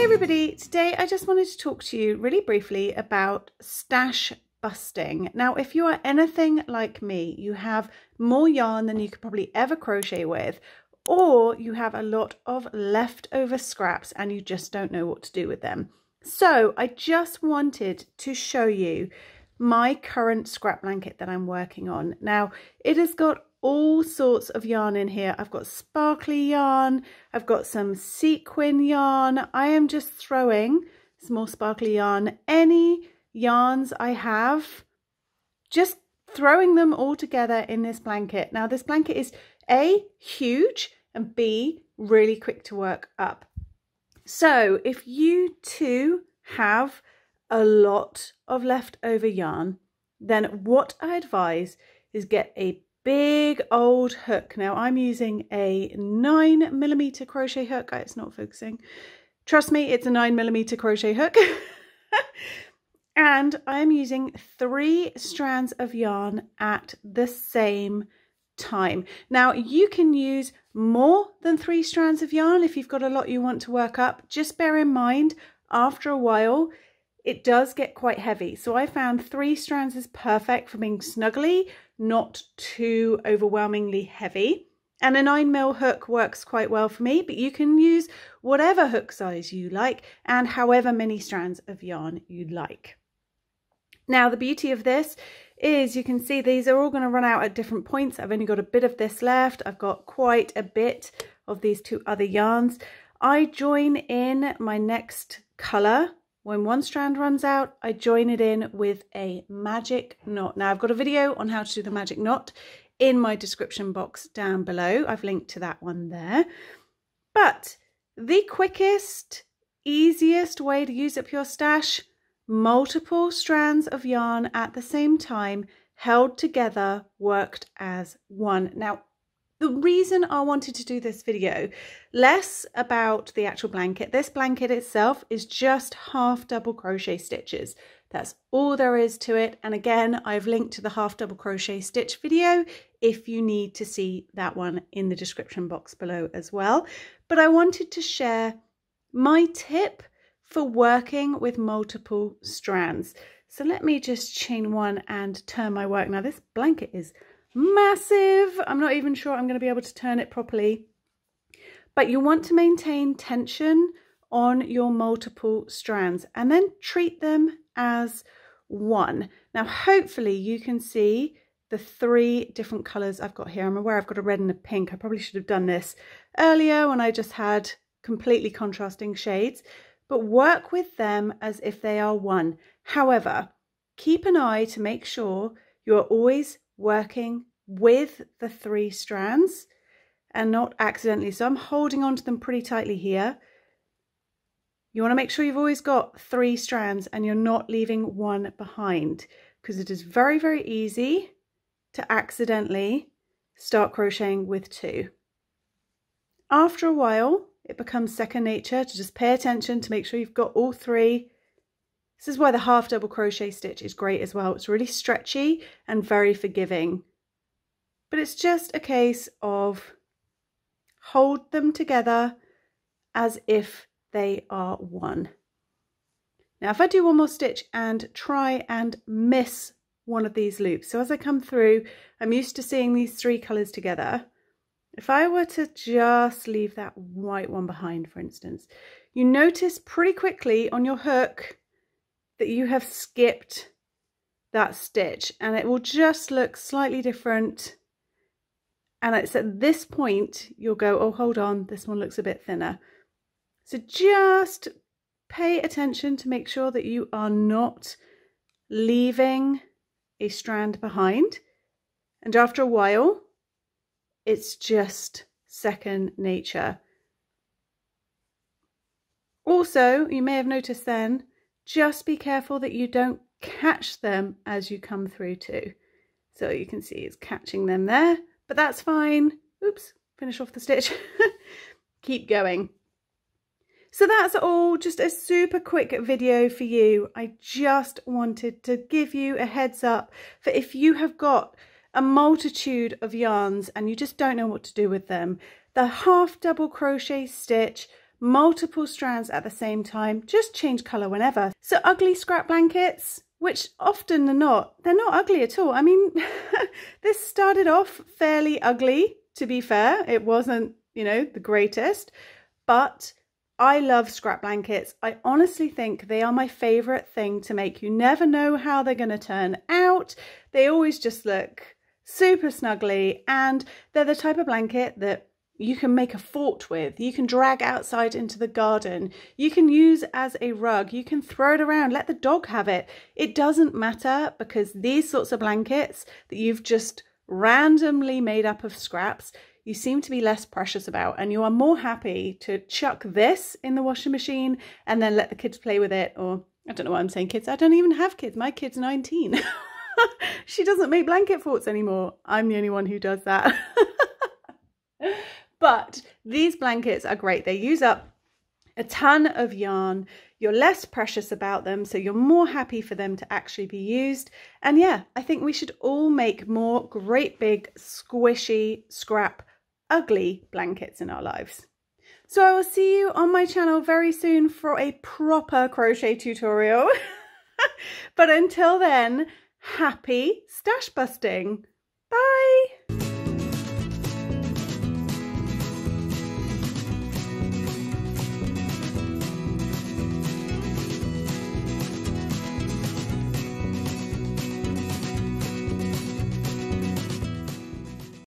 Hey everybody, today I just wanted to talk to you really briefly about stash busting. Now, if you are anything like me, you have more yarn than you could probably ever crochet with, or you have a lot of leftover scraps and you just don't know what to do with them. So I just wanted to show you my current scrap blanket that I'm working on. Now, it has got all sorts of yarn in here. I've got sparkly yarn, I've got some sequin yarn. I am just throwing some more sparkly yarn. Any yarns I have, just throwing them all together in this blanket. Now this blanket is A, huge, and B, really quick to work up. So if you too have a lot of leftover yarn, then what I advise is get a big old hook. Now I'm using a nine millimeter crochet hook. It's not focusing. Trust me, it's a nine millimeter crochet hook. and I'm using three strands of yarn at the same time. Now you can use more than three strands of yarn if you've got a lot you want to work up. Just bear in mind, after a while, it does get quite heavy. So I found three strands is perfect for being snuggly, not too overwhelmingly heavy. And a 9 mil hook works quite well for me, but you can use whatever hook size you like and however many strands of yarn you like. Now the beauty of this is you can see these are all going to run out at different points. I've only got a bit of this left. I've got quite a bit of these two other yarns. I join in my next colour when one strand runs out, I join it in with a magic knot. Now I've got a video on how to do the magic knot in my description box down below. I've linked to that one there. But the quickest, easiest way to use up your stash, multiple strands of yarn at the same time held together worked as one. Now the reason I wanted to do this video, less about the actual blanket. This blanket itself is just half double crochet stitches. That's all there is to it. And again, I've linked to the half double crochet stitch video if you need to see that one in the description box below as well. But I wanted to share my tip for working with multiple strands. So let me just chain one and turn my work. Now this blanket is massive. I'm not even sure I'm going to be able to turn it properly. But you want to maintain tension on your multiple strands and then treat them as one. Now, hopefully you can see the three different colours I've got here. I'm aware I've got a red and a pink. I probably should have done this earlier when I just had completely contrasting shades, but work with them as if they are one. However, keep an eye to make sure you are always working with the three strands and not accidentally. So I'm holding onto them pretty tightly here. You want to make sure you've always got three strands and you're not leaving one behind because it is very, very easy to accidentally start crocheting with two. After a while, it becomes second nature to just pay attention to make sure you've got all three this is why the half double crochet stitch is great as well. It's really stretchy and very forgiving. But it's just a case of hold them together as if they are one. Now if I do one more stitch and try and miss one of these loops, so as I come through, I'm used to seeing these three colours together. If I were to just leave that white one behind, for instance, you notice pretty quickly on your hook that you have skipped that stitch and it will just look slightly different. And it's at this point you'll go oh hold on this one looks a bit thinner. So just pay attention to make sure that you are not leaving a strand behind. And after a while it's just second nature. Also you may have noticed then just be careful that you don't catch them as you come through too. So you can see it's catching them there, but that's fine. Oops, finish off the stitch. Keep going. So that's all, just a super quick video for you. I just wanted to give you a heads up for if you have got a multitude of yarns and you just don't know what to do with them. The half double crochet stitch multiple strands at the same time, just change colour whenever. So ugly scrap blankets, which often are not, they're not ugly at all. I mean, this started off fairly ugly, to be fair. It wasn't, you know, the greatest, but I love scrap blankets. I honestly think they are my favourite thing to make. You never know how they're going to turn out. They always just look super snuggly and they're the type of blanket that you can make a fort with, you can drag outside into the garden, you can use as a rug, you can throw it around, let the dog have it. It doesn't matter because these sorts of blankets that you've just randomly made up of scraps, you seem to be less precious about and you are more happy to chuck this in the washing machine and then let the kids play with it or I don't know why I'm saying kids. I don't even have kids. My kid's 19 she doesn't make blanket forts anymore. I'm the only one who does that but these blankets are great they use up a ton of yarn you're less precious about them so you're more happy for them to actually be used and yeah I think we should all make more great big squishy scrap ugly blankets in our lives. So I will see you on my channel very soon for a proper crochet tutorial. but until then, happy stash busting. Bye!